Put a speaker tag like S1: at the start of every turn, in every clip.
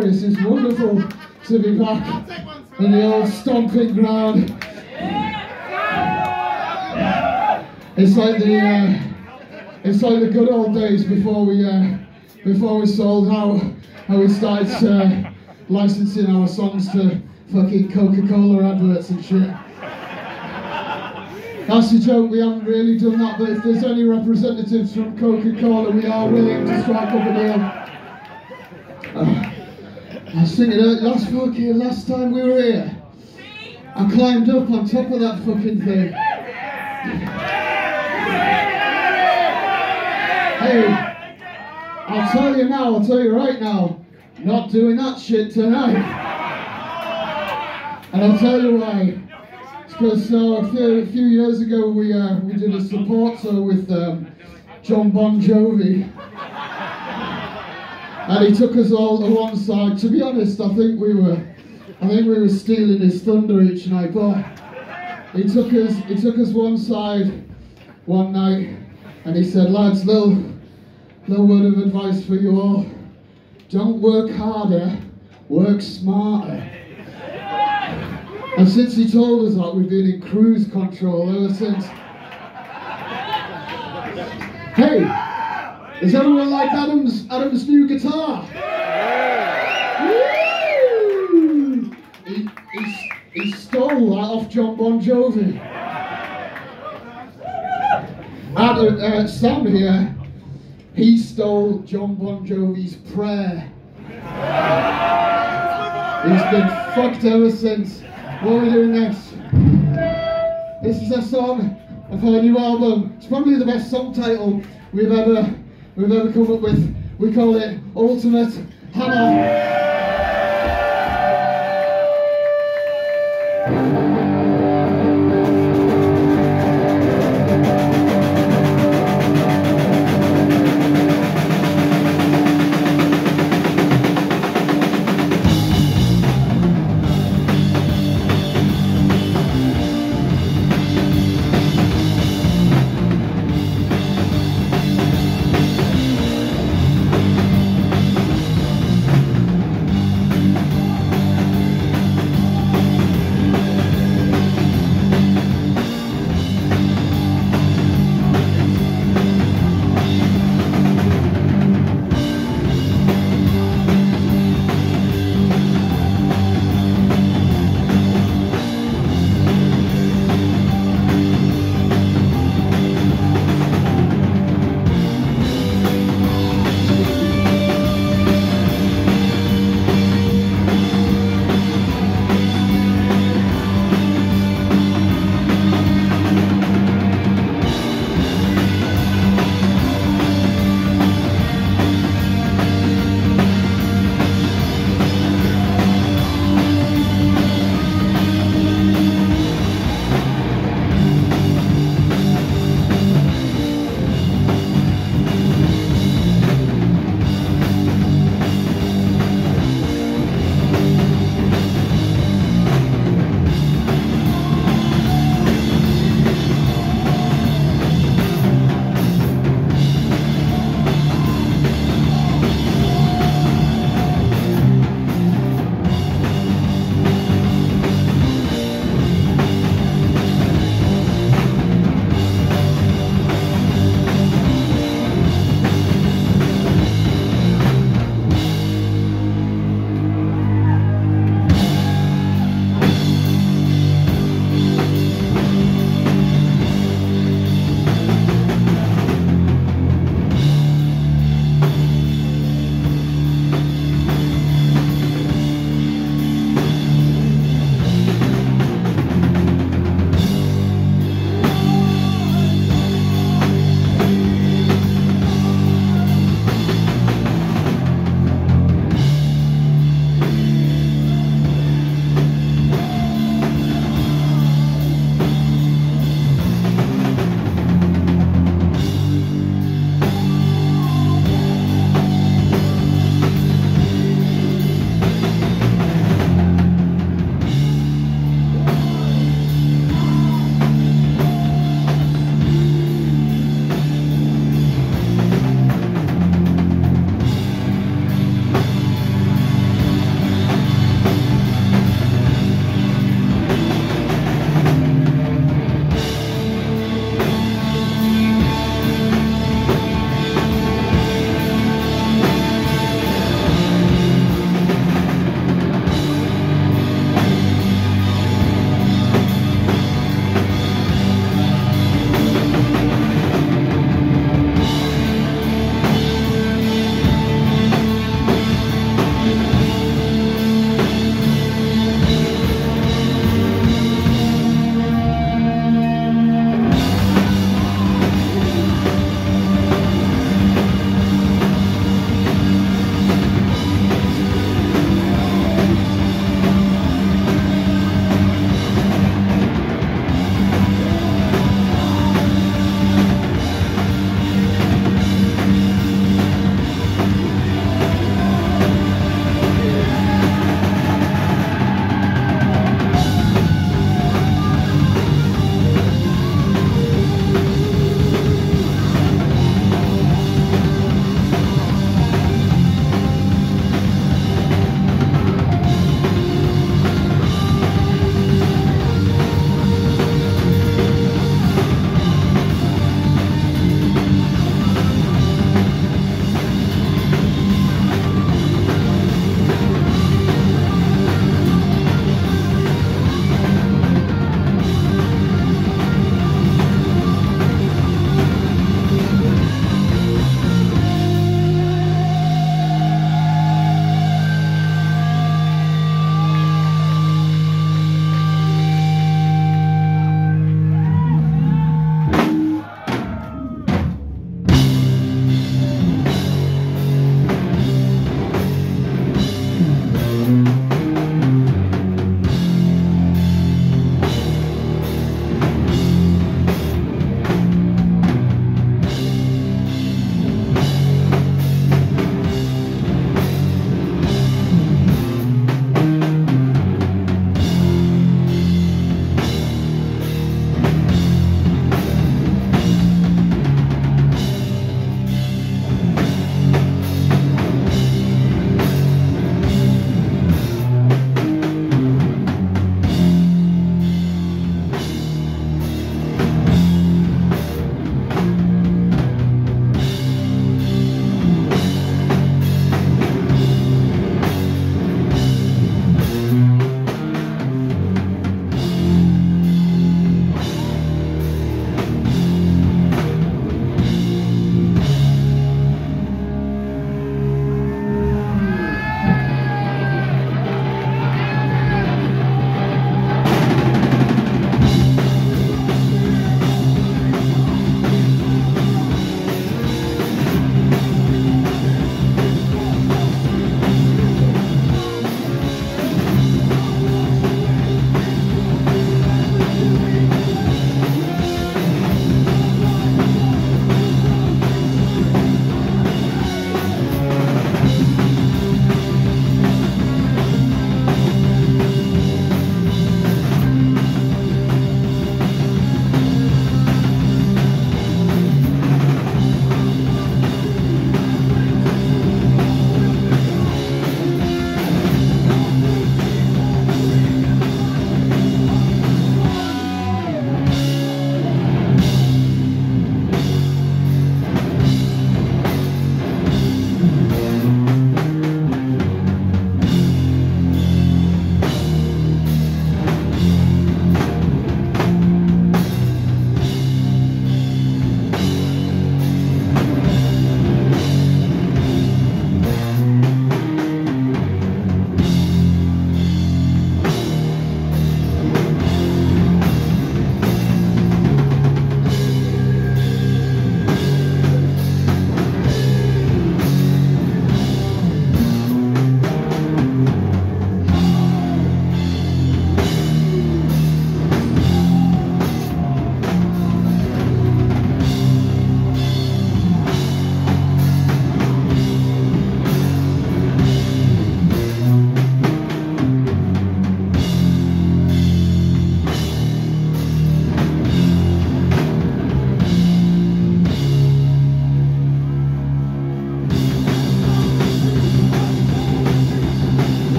S1: glorious. It's wonderful to be back in the old stomping ground. It's like the uh, it's like the good old days before we uh, before we sold out and we started uh, licensing our songs to fucking Coca-Cola adverts and shit. That's a joke, we haven't really done that, but if there's any representatives from Coca-Cola, we are willing to strike up a deal. I was thinking, uh, last fucking, last time we were here, I climbed up on top of that fucking thing. Hey, I'll tell you now, I'll tell you right now, not doing that shit tonight. And I'll tell you why. It's because uh, a, few, a few years ago we uh, we did a support tour with um, Jon Bon Jovi. And he took us all to one side. To be honest, I think we were I think we were stealing his thunder each night, but he took us he took us one side one night and he said, lads, little little word of advice for you all. Don't work harder, work smarter. And since he told us that, we've been in cruise control ever since. Hey, does everyone like Adam's Adam's new guitar? Woo! He, he, he stole that off Jon Bon Jovi. Adam, uh, Sam here, he stole Jon Bon Jovi's prayer. He's been fucked ever since. What are we doing next? This is a song of her new album. It's probably the best song title we've ever we've ever come up with. We call it Ultimate Hammer.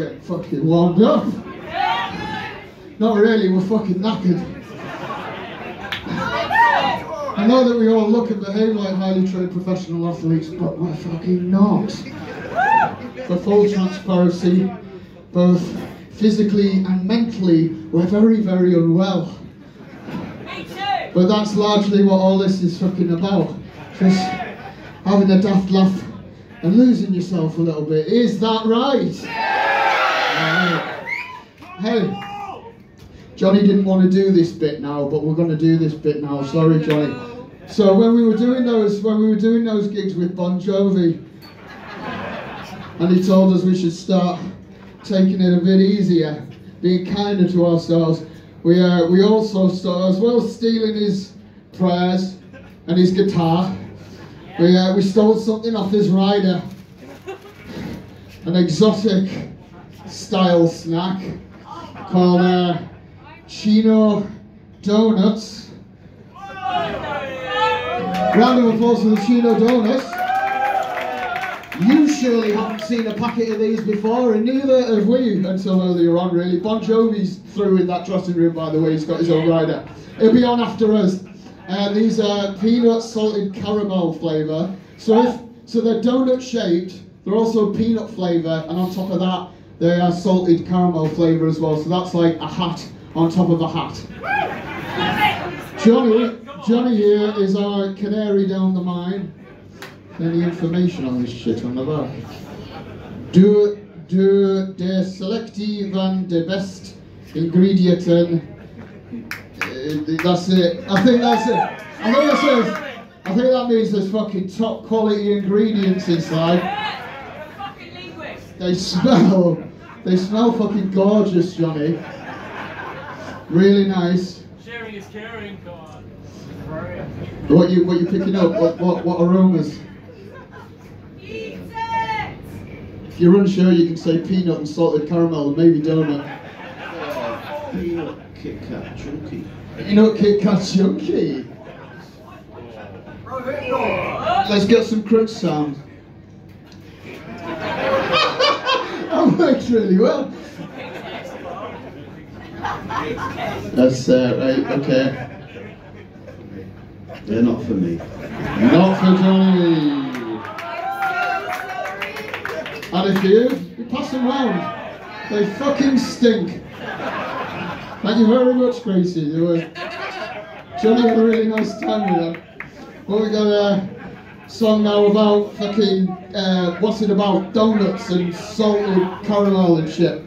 S1: Getting fucking warmed up. Not really, we're fucking knackered. I know that we all look and behave like highly trained professional athletes, but we're fucking not. For full transparency, both physically and mentally, we're very, very unwell. But that's largely what all this is fucking about. Just having a daft laugh and losing yourself a little bit. Is that right? Right. Hey, Johnny didn't want to do this bit now, but we're going to do this bit now. Sorry, Johnny. So when we were doing those, when we were doing those gigs with Bon Jovi, and he told us we should start taking it a bit easier, being kinder to ourselves. We uh, we also started, as well as stealing his prayers and his guitar. We uh, we stole something off his rider, an exotic style snack called uh, Chino Donuts. Round of applause for the Chino Donuts. You surely haven't seen a packet of these before, and neither have we until earlier on, really. Bon Jovi's through in that dressing room, by the way, he's got his own rider. He'll be on after us. And these are peanut salted caramel flavour. So if so they're donut shaped, they're also peanut flavour, and on top of that, they are salted caramel flavour as well. So that's like a hat on top of a hat. Johnny, Johnny here is our canary down the mine any information on this shit on the back. Do, do de selectie van de best ingrediënten. Uh, that's it. I think that's it. I think that says. I think that means there's fucking top quality ingredients inside. They smell. They smell fucking gorgeous, Johnny. Really nice.
S2: Sharing is caring, come on.
S1: What you what you picking up? What what, what aromas? If you're unsure, you can say peanut and salted caramel and maybe donut.
S3: Peanut Kit Kat Chunky.
S1: Peanut Kit Kat chunky. Let's get some crunch sound. That works really well. That's uh, right. Okay.
S3: They're not for me.
S1: Not for Johnny. And if you, you pass them round. They fucking stink. Thank you very much, Gracie. You were, Johnny had a really nice time with them. Well, we got a song now about fucking, uh, what's it about? Donuts and salted caramel and shit.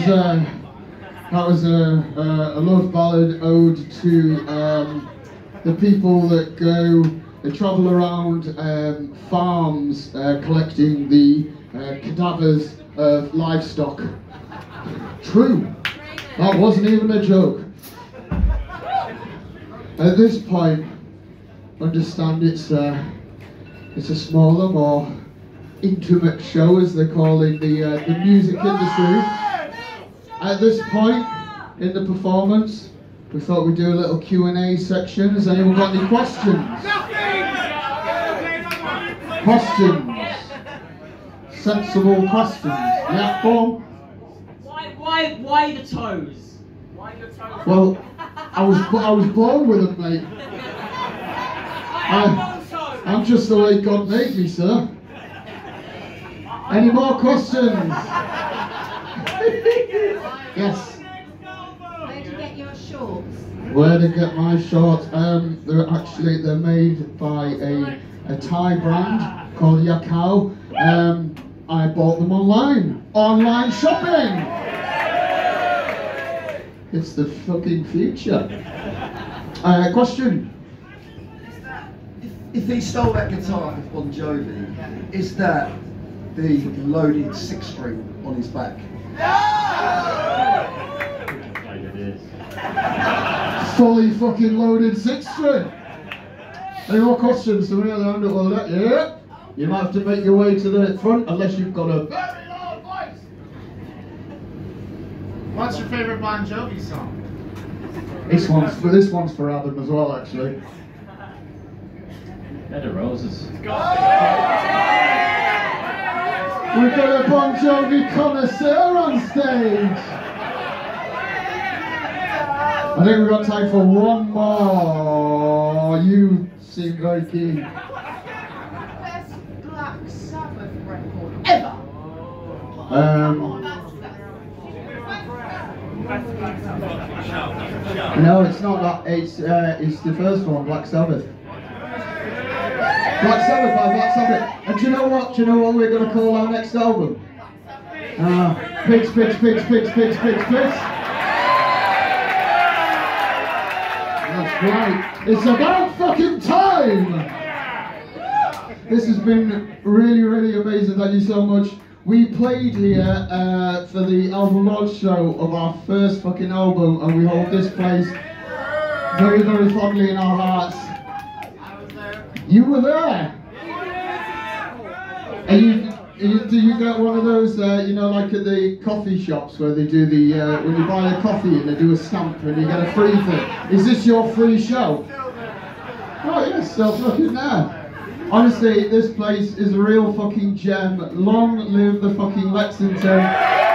S1: Was uh, that was a, a, a love ballad ode to um, the people that go they travel around um, farms uh, collecting the uh, cadavers of livestock. True. That wasn't even a joke. At this point, understand it's uh, it's a smaller, more intimate show, as they call in the uh, the music industry. At this point in the performance, we thought we'd do a little Q and A section. Has anyone got any questions? Questions? Sensible questions? Yeah, go on.
S4: Why, why, why the toes? Why your toes?
S1: Well, I was I was born with them, mate.
S4: I have no toes.
S1: I'm just the way God made me, sir. Any more questions? Yes.
S5: Where'd you get your shorts?
S1: Where to get my shorts? Um, they're actually they're made by a a Thai brand called Yokkao. Um, I bought them online. Online shopping. It's the fucking future. Uh, question.
S6: If he stole that guitar from Bon Jovi, is that the loaded six string on his back?
S1: Fully fucking loaded six string. Any more questions? Do we have the hand up all that? Yeah. You might have to make your way to the front unless you've got a very loud voice.
S7: What's your favorite Bon Jovi song?
S1: This one's for this one's for Adam as well, actually.
S2: Bed of Roses.
S1: We've got a Bon Jovi connoisseur on stage. I think we've got time for one more. You seem very keen.
S5: Best Black Sabbath record ever.
S1: Um, No, it's not that. It's uh, it's the first one, Black Sabbath. And do you know what? Do you know what we're going to call our next album? Uh, pigs, pigs, pigs, pigs, pigs, pigs, pigs. That's right. It's about fucking time. This has been really, really amazing. Thank you so much. We played here uh, for the album launch show of our first fucking album, and we hold this place very, very fondly in our hearts. You were there. And you, you, do you get one of those, uh, you know, like at the coffee shops where they do the, uh, when you buy a coffee and they do a stamp and you get a free thing? Is this your free show? Oh yes, so fucking there. Honestly, this place is a real fucking gem. Long live the fucking Lexington.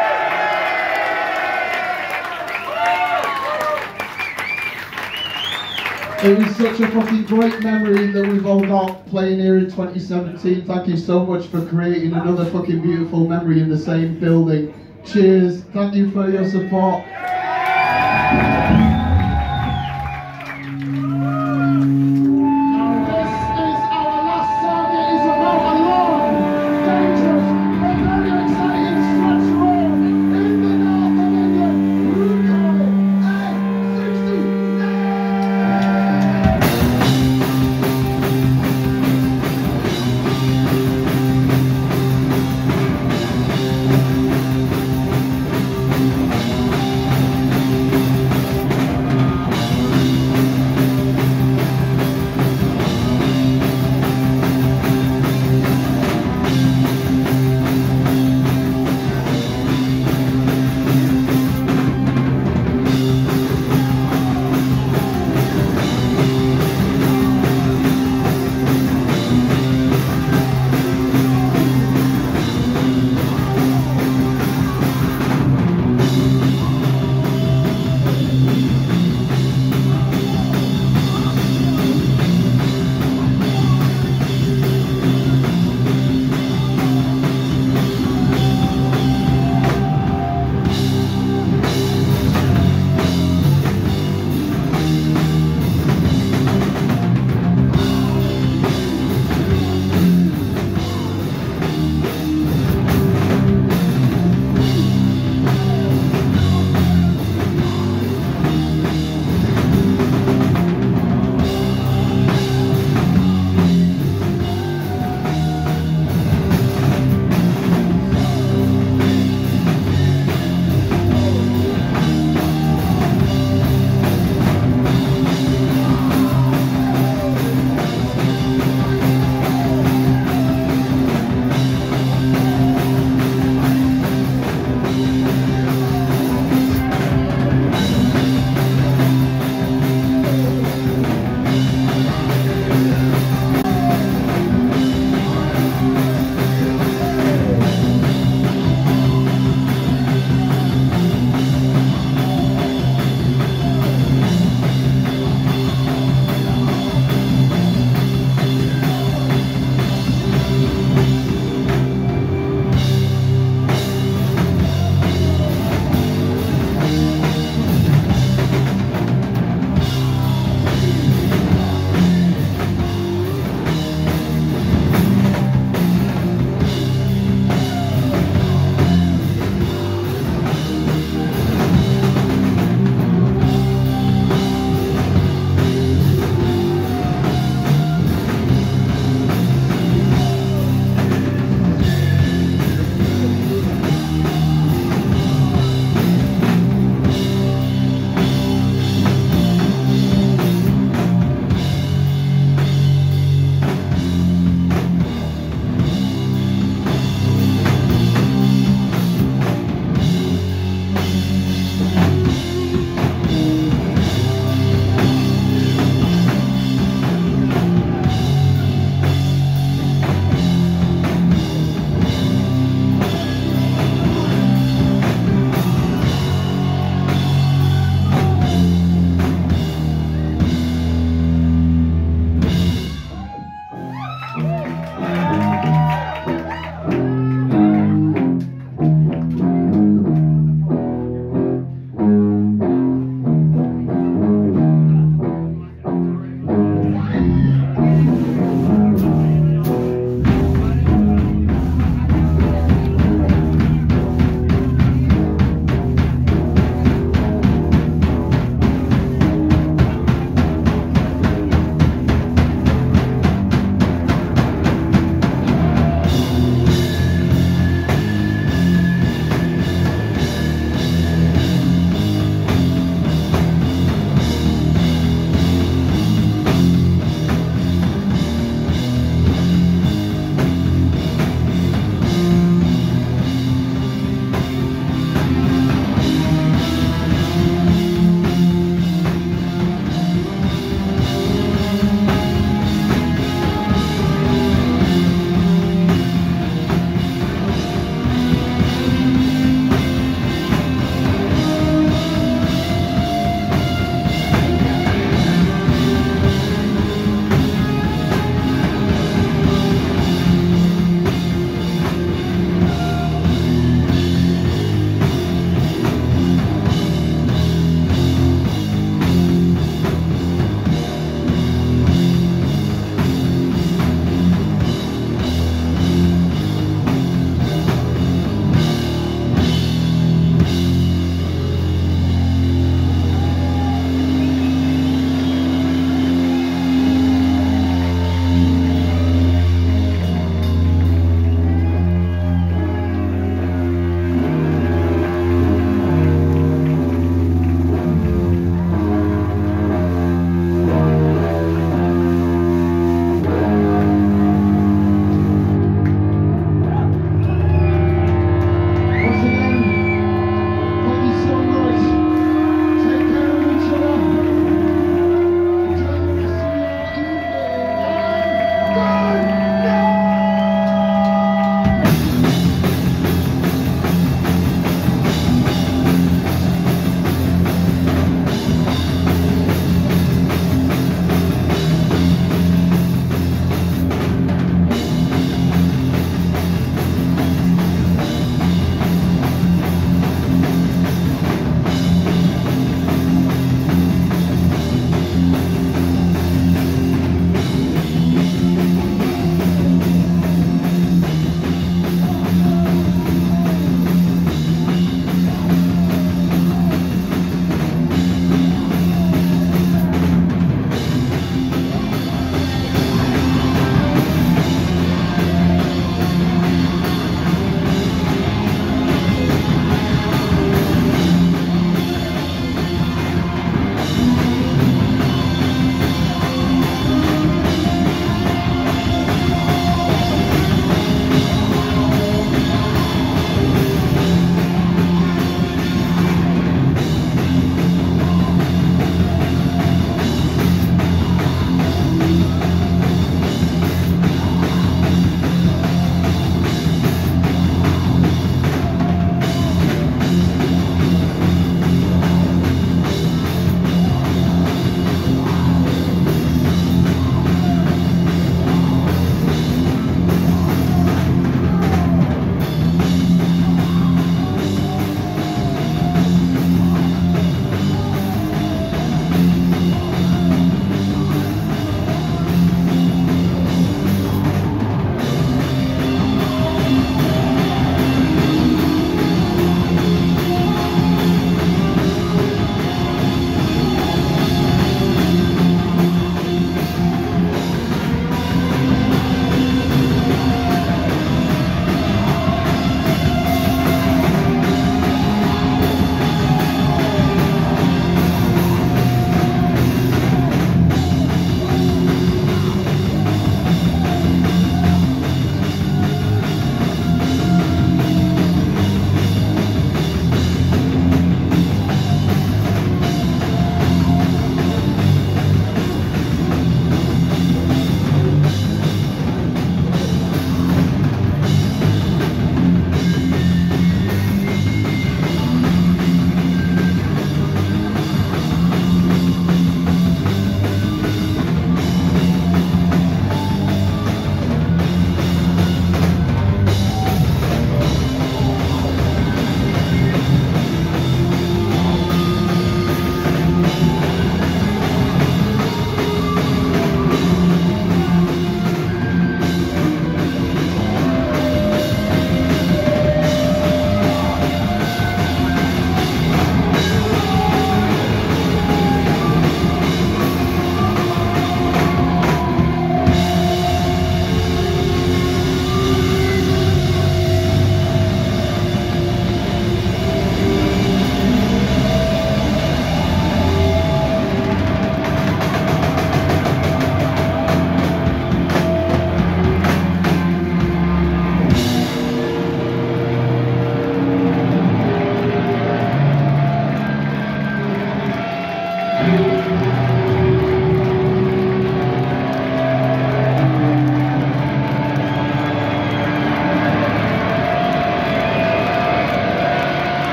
S1: It was such a fucking great memory that we've all got playing here in 2017. Thank you so much for creating another fucking beautiful memory in the same building. Cheers. Thank you for your support.